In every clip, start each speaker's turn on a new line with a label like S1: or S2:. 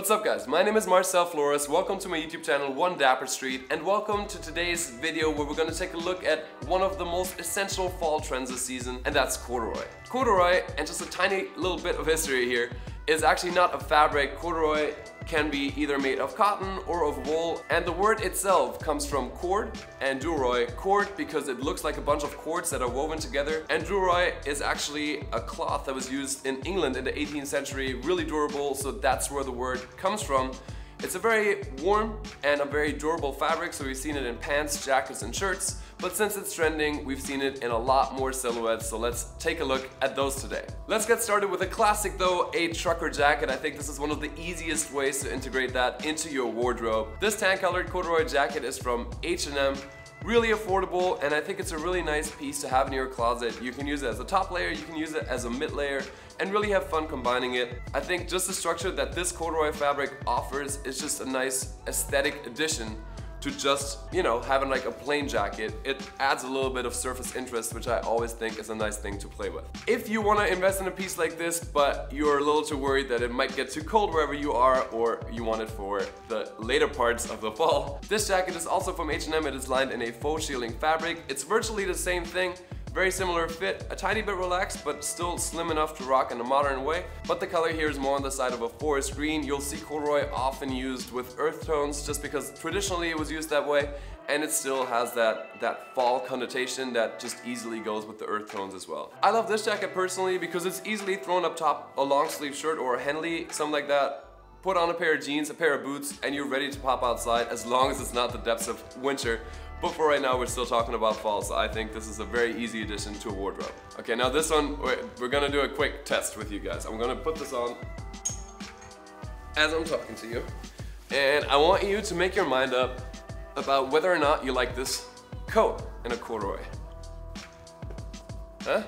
S1: What's up guys, my name is Marcel Floruss, welcome to my YouTube channel One Dapper Street and welcome to today's video where we're going to take a look at one of the most essential fall trends this season and that's corduroy. Corduroy, and just a tiny little bit of history here, is actually not a fabric. Corduroy can be either made of cotton or of wool and the word itself comes from cord and duroy. Cord because it looks like a bunch of cords that are woven together and duroy is actually a cloth that was used in England in the 18th century, really durable so that's where the word comes from. It's a very warm and a very durable fabric, so we've seen it in pants, jackets, and shirts. But since it's trending, we've seen it in a lot more silhouettes, so let's take a look at those today. Let's get started with a classic though, a trucker jacket. I think this is one of the easiest ways to integrate that into your wardrobe. This tan-colored corduroy jacket is from H&M really affordable and I think it's a really nice piece to have in your closet. You can use it as a top layer, you can use it as a mid layer and really have fun combining it. I think just the structure that this corduroy fabric offers is just a nice aesthetic addition to just, you know, having like a plain jacket. It adds a little bit of surface interest, which I always think is a nice thing to play with. If you wanna invest in a piece like this, but you're a little too worried that it might get too cold wherever you are, or you want it for the later parts of the fall, this jacket is also from H&M. It is lined in a faux shearling fabric. It's virtually the same thing, very similar fit, a tiny bit relaxed, but still slim enough to rock in a modern way. But the color here is more on the side of a forest green. You'll see corduroy often used with earth tones just because traditionally it was used that way and it still has that, that fall connotation that just easily goes with the earth tones as well. I love this jacket personally because it's easily thrown up top a long sleeve shirt or a Henley, something like that. Put on a pair of jeans, a pair of boots, and you're ready to pop outside as long as it's not the depths of winter. But for right now, we're still talking about fall, so I think this is a very easy addition to a wardrobe. Okay, now this one, we're gonna do a quick test with you guys. I'm gonna put this on as I'm talking to you. And I want you to make your mind up about whether or not you like this coat in a corduroy. Huh?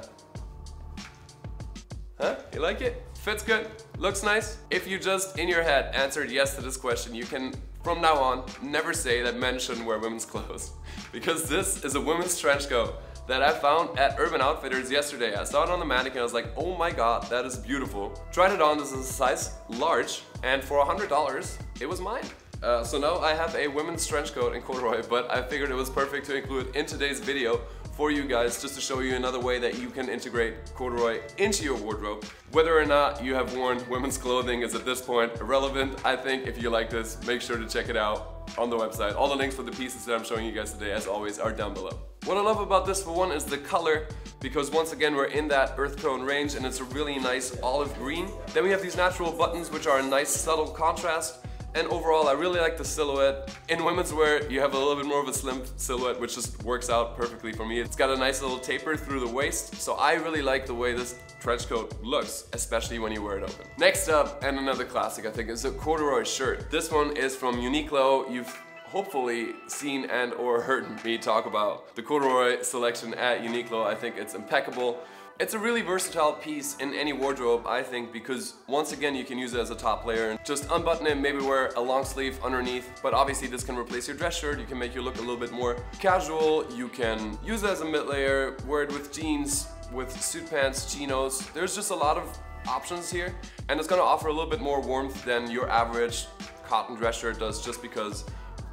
S1: Huh? You like it? Fits good? Looks nice? If you just in your head answered yes to this question, you can from now on, never say that men shouldn't wear women's clothes. Because this is a women's trench coat that I found at Urban Outfitters yesterday. I saw it on the mannequin, I was like, oh my god, that is beautiful. Tried it on, this is a size large, and for $100, it was mine. Uh, so now I have a women's trench coat in corduroy, but I figured it was perfect to include in today's video for you guys just to show you another way that you can integrate corduroy into your wardrobe. Whether or not you have worn women's clothing is at this point irrelevant. I think if you like this, make sure to check it out on the website. All the links for the pieces that I'm showing you guys today, as always, are down below. What I love about this for one is the color because once again we're in that earth tone range and it's a really nice olive green. Then we have these natural buttons which are a nice subtle contrast and overall, I really like the silhouette. In women's wear, you have a little bit more of a slim silhouette, which just works out perfectly for me. It's got a nice little taper through the waist, so I really like the way this trench coat looks, especially when you wear it open. Next up, and another classic I think, is a corduroy shirt. This one is from Uniqlo. You've hopefully seen and or heard me talk about the corduroy selection at Uniqlo. I think it's impeccable. It's a really versatile piece in any wardrobe, I think, because once again, you can use it as a top layer and just unbutton it, maybe wear a long sleeve underneath, but obviously this can replace your dress shirt, you can make you look a little bit more casual, you can use it as a mid layer, wear it with jeans, with suit pants, chinos, there's just a lot of options here, and it's gonna offer a little bit more warmth than your average cotton dress shirt does just because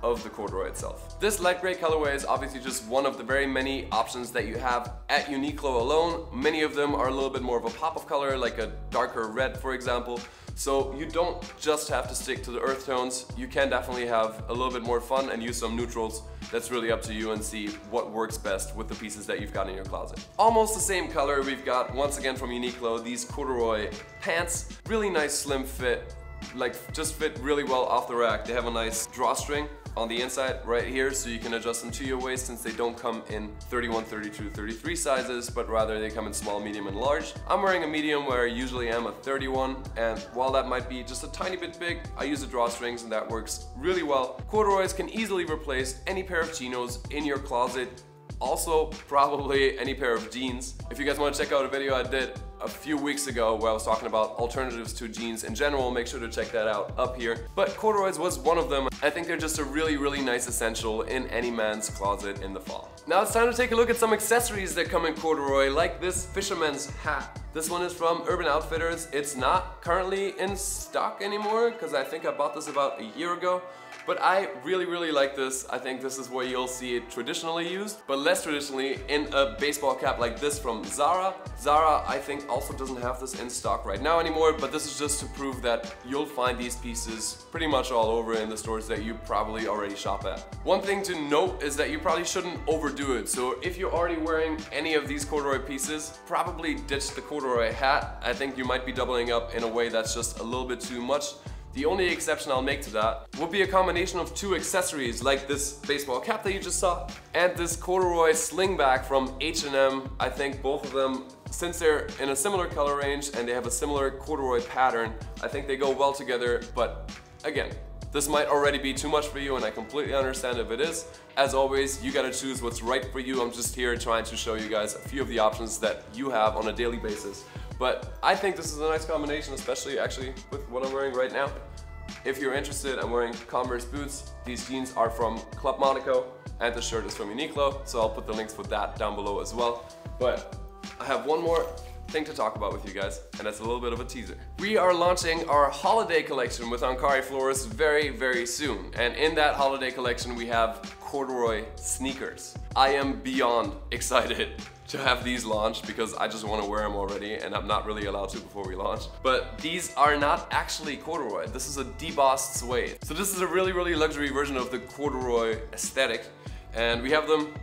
S1: of the corduroy itself. This light gray colorway is obviously just one of the very many options that you have at Uniqlo alone. Many of them are a little bit more of a pop of color, like a darker red, for example. So you don't just have to stick to the earth tones. You can definitely have a little bit more fun and use some neutrals. That's really up to you and see what works best with the pieces that you've got in your closet. Almost the same color we've got once again from Uniqlo, these corduroy pants. Really nice slim fit, like just fit really well off the rack. They have a nice drawstring on the inside right here so you can adjust them to your waist since they don't come in 31, 32, 33 sizes but rather they come in small, medium and large. I'm wearing a medium where I usually am a 31 and while that might be just a tiny bit big I use the drawstrings and that works really well. Corduroys can easily replace any pair of chinos in your closet also probably any pair of jeans. If you guys want to check out a video I did a few weeks ago where I was talking about alternatives to jeans in general. Make sure to check that out up here. But corduroys was one of them. I think they're just a really, really nice essential in any man's closet in the fall. Now it's time to take a look at some accessories that come in corduroy, like this fisherman's hat. This one is from Urban Outfitters. It's not currently in stock anymore because I think I bought this about a year ago. But I really, really like this. I think this is where you'll see it traditionally used, but less traditionally in a baseball cap like this from Zara. Zara, I think, also doesn't have this in stock right now anymore, but this is just to prove that you'll find these pieces pretty much all over in the stores that you probably already shop at. One thing to note is that you probably shouldn't overdo it. So if you're already wearing any of these corduroy pieces, probably ditch the corduroy hat. I think you might be doubling up in a way that's just a little bit too much. The only exception I'll make to that would be a combination of two accessories like this baseball cap that you just saw and this corduroy slingback from H&M. I think both of them, since they're in a similar color range and they have a similar corduroy pattern, I think they go well together, but again, this might already be too much for you and I completely understand if it is. As always, you gotta choose what's right for you. I'm just here trying to show you guys a few of the options that you have on a daily basis. But I think this is a nice combination, especially actually with what I'm wearing right now. If you're interested, I'm wearing Converse boots. These jeans are from Club Monaco and the shirt is from Uniqlo, so I'll put the links for that down below as well. But I have one more thing to talk about with you guys, and that's a little bit of a teaser. We are launching our holiday collection with Ankari Floruss very, very soon. And in that holiday collection, we have corduroy sneakers. I am beyond excited to have these launched because I just want to wear them already and I'm not really allowed to before we launch. But these are not actually corduroy. This is a debossed suede. So this is a really, really luxury version of the corduroy aesthetic. And we have them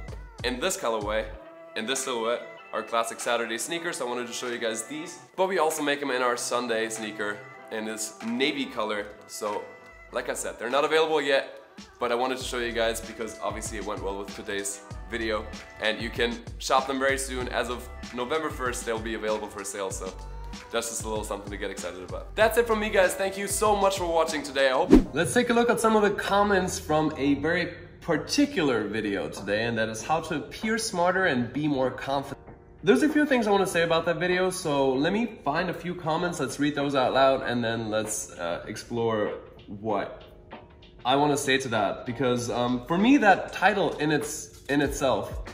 S1: in this colorway, in this silhouette, our classic Saturday sneakers. I wanted to show you guys these. But we also make them in our Sunday sneaker in this navy color. So like I said, they're not available yet, but I wanted to show you guys because obviously it went well with today's video and you can shop them very soon. As of November 1st, they'll be available for sale. So that's just a little something to get excited about. That's it from me guys. Thank you so much for watching today. I hope. Let's take a look at some of the comments from a very particular video today and that is how to appear smarter and be more confident. There's a few things I want to say about that video, so let me find a few comments, let's read those out loud, and then let's uh, explore what I want to say to that. Because um, for me, that title in its in itself.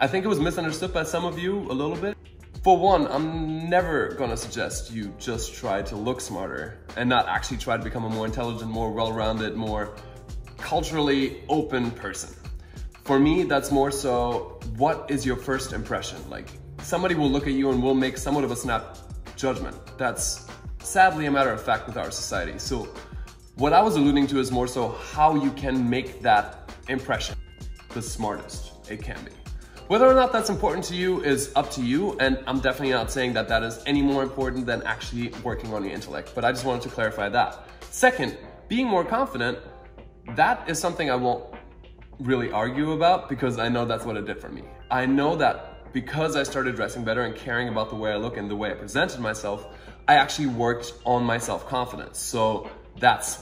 S1: I think it was misunderstood by some of you a little bit. For one, I'm never gonna suggest you just try to look smarter and not actually try to become a more intelligent, more well-rounded, more culturally open person. For me, that's more so, what is your first impression? Like, somebody will look at you and will make somewhat of a snap judgment. That's sadly a matter of fact with our society. So what I was alluding to is more so how you can make that impression the smartest it can be. Whether or not that's important to you is up to you, and I'm definitely not saying that that is any more important than actually working on your intellect, but I just wanted to clarify that. Second, being more confident, that is something I won't really argue about because I know that's what it did for me. I know that because I started dressing better and caring about the way I look and the way I presented myself, I actually worked on my self-confidence. So that's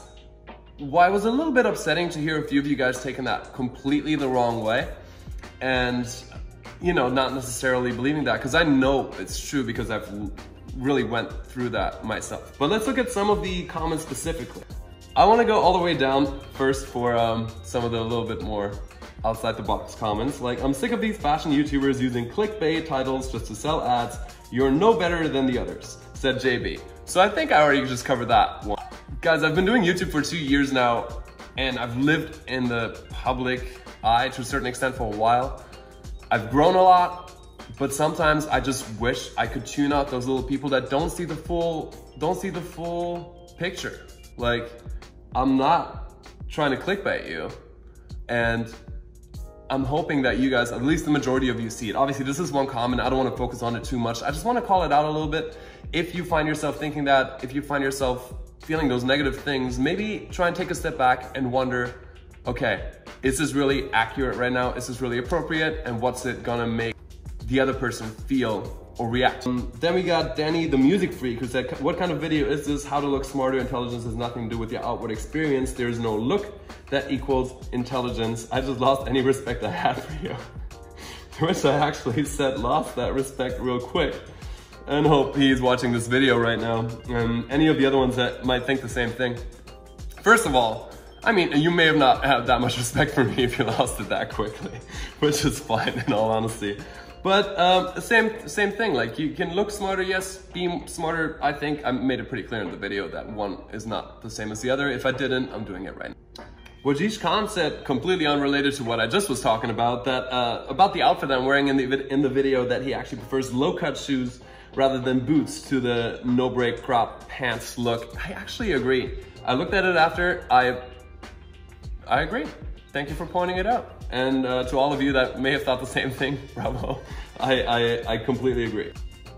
S1: why it was a little bit upsetting to hear a few of you guys taking that completely the wrong way and you know not necessarily believing that because I know it's true because I've really went through that myself. But let's look at some of the comments specifically. I want to go all the way down first for um, some of the little bit more outside the box comments. Like, I'm sick of these fashion YouTubers using clickbait titles just to sell ads. You're no better than the others, said JB. So I think I already just covered that one. Guys, I've been doing YouTube for two years now, and I've lived in the public eye to a certain extent for a while. I've grown a lot, but sometimes I just wish I could tune out those little people that don't see the full, don't see the full picture. Like, I'm not trying to clickbait you, and I'm hoping that you guys, at least the majority of you see it. Obviously, this is one comment. I don't want to focus on it too much. I just want to call it out a little bit. If you find yourself thinking that, if you find yourself feeling those negative things, maybe try and take a step back and wonder, okay, is this really accurate right now? Is this really appropriate? And what's it gonna make the other person feel or react. Um, then we got Danny the music freak who said, what kind of video is this? How to look smarter, intelligence has nothing to do with your outward experience. There is no look that equals intelligence. I just lost any respect I had for you. to which I actually said lost that respect real quick. And hope he's watching this video right now. And any of the other ones that might think the same thing. First of all, I mean, you may have not had that much respect for me if you lost it that quickly, which is fine in all honesty. But um, same same thing, like you can look smarter, yes, be smarter. I think I made it pretty clear in the video that one is not the same as the other. If I didn't, I'm doing it right now. Wajish Khan said, completely unrelated to what I just was talking about, that uh, about the outfit I'm wearing in the, in the video, that he actually prefers low-cut shoes rather than boots to the no-break crop pants look. I actually agree. I looked at it after, I, I agree. Thank you for pointing it out. And uh, to all of you that may have thought the same thing, bravo. I, I, I completely agree.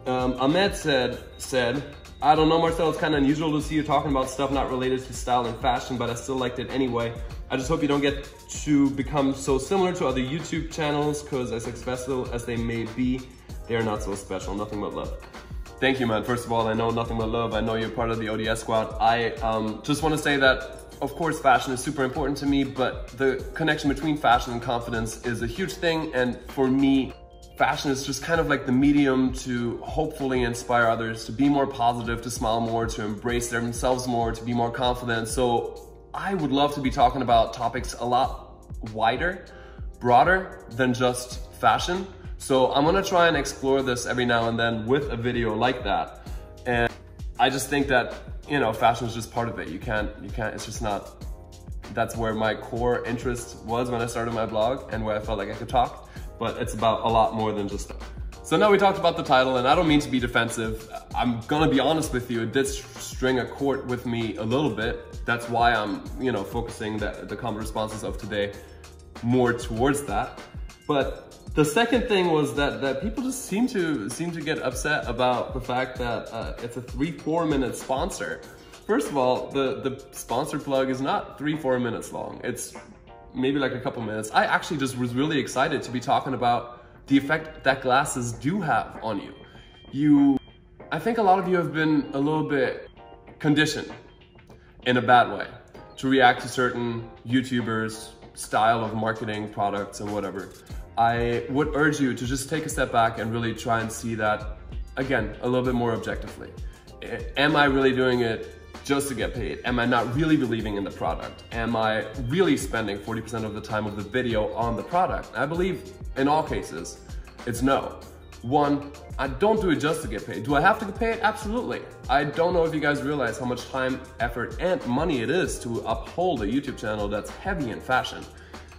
S1: Um, Ahmed said, said, I don't know, Marcel, it's kind of unusual to see you talking about stuff not related to style and fashion, but I still liked it anyway. I just hope you don't get to become so similar to other YouTube channels, because as successful as they may be, they are not so special, nothing but love. Thank you, man. First of all, I know nothing but love. I know you're part of the ODS squad. I um, just want to say that of course, fashion is super important to me, but the connection between fashion and confidence is a huge thing. And for me, fashion is just kind of like the medium to hopefully inspire others to be more positive, to smile more, to embrace themselves more, to be more confident. So I would love to be talking about topics a lot wider, broader than just fashion. So I'm gonna try and explore this every now and then with a video like that. And I just think that you know, fashion is just part of it. You can't, you can't, it's just not, that's where my core interest was when I started my blog and where I felt like I could talk, but it's about a lot more than just that. So now we talked about the title and I don't mean to be defensive. I'm gonna be honest with you, it did string a chord with me a little bit. That's why I'm, you know, focusing the, the comment responses of today more towards that. But the second thing was that, that people just seem to seem to get upset about the fact that uh, it's a three, four minute sponsor. First of all, the, the sponsor plug is not three, four minutes long. It's maybe like a couple minutes. I actually just was really excited to be talking about the effect that glasses do have on you. You, I think a lot of you have been a little bit conditioned in a bad way to react to certain YouTubers, style of marketing products and whatever. I would urge you to just take a step back and really try and see that, again, a little bit more objectively. Am I really doing it just to get paid? Am I not really believing in the product? Am I really spending 40% of the time of the video on the product? I believe in all cases, it's no. One, I don't do it just to get paid. Do I have to get paid? Absolutely. I don't know if you guys realize how much time, effort, and money it is to uphold a YouTube channel that's heavy in fashion.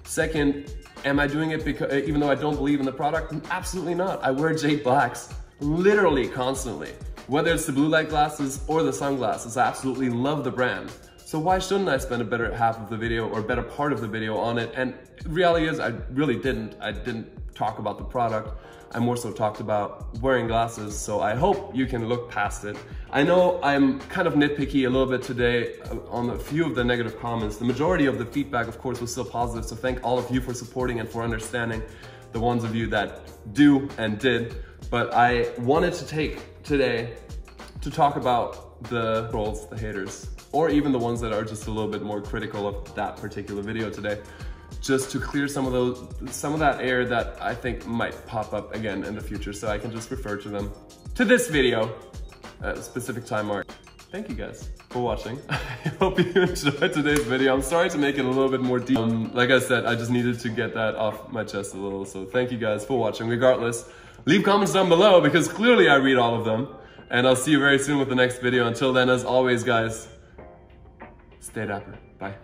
S1: Second, am I doing it because uh, even though I don't believe in the product? Absolutely not. I wear Jade Blacks literally constantly. Whether it's the blue light glasses or the sunglasses, I absolutely love the brand. So why shouldn't I spend a better half of the video or better part of the video on it? And reality is I really didn't. I didn't talk about the product. I more so talked about wearing glasses, so I hope you can look past it. I know I'm kind of nitpicky a little bit today uh, on a few of the negative comments. The majority of the feedback, of course, was still positive, so thank all of you for supporting and for understanding the ones of you that do and did. But I wanted to take today to talk about the trolls, the haters, or even the ones that are just a little bit more critical of that particular video today just to clear some of those, some of that air that I think might pop up again in the future. So I can just refer to them to this video at a specific time mark. Thank you guys for watching. I hope you enjoyed today's video. I'm sorry to make it a little bit more deep. Um, like I said, I just needed to get that off my chest a little. So thank you guys for watching. Regardless, leave comments down below because clearly I read all of them. And I'll see you very soon with the next video. Until then, as always, guys, stay dapper. Bye.